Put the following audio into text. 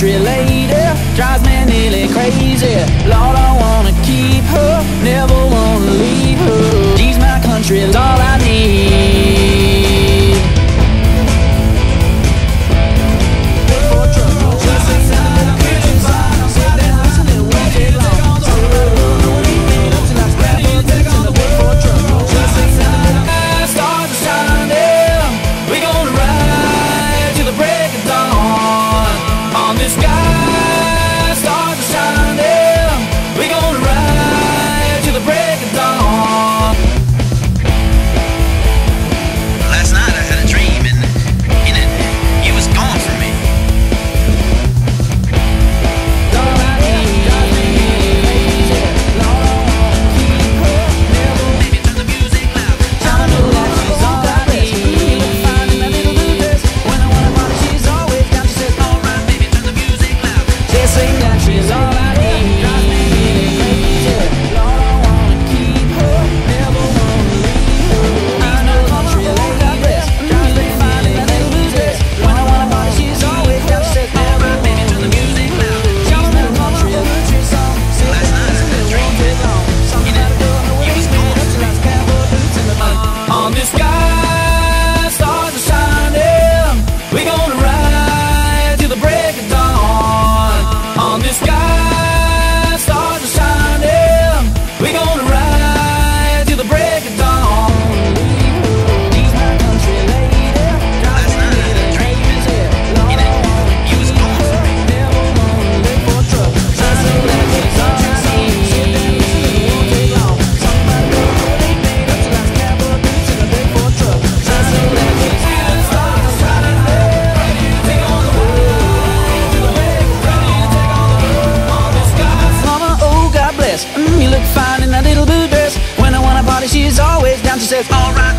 country lady drives me nearly crazy. Lord, I wanna keep her, never wanna leave her. She's my country lady. look fine in a little blue dress. When I wanna party, she's always down. She says, Alright,